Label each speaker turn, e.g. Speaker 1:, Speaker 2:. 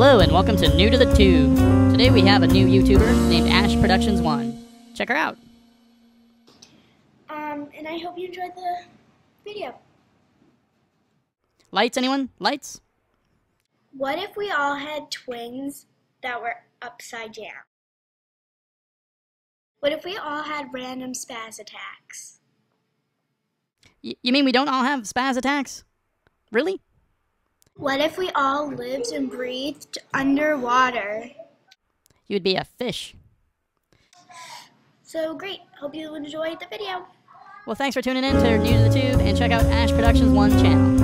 Speaker 1: Hello and welcome to New to the Tube. Today we have a new YouTuber named Ash Productions One. Check her out.
Speaker 2: Um, and I hope you enjoyed the video.
Speaker 1: Lights, anyone? Lights?
Speaker 2: What if we all had twins that were upside down? What if we all had random spaz attacks?
Speaker 1: Y- you mean we don't all have spaz attacks? Really?
Speaker 2: What if we all lived and breathed underwater?
Speaker 1: You would be a fish.
Speaker 2: So great. Hope you enjoyed the video.
Speaker 1: Well, thanks for tuning in to New to the Tube and check out Ash Productions One channel.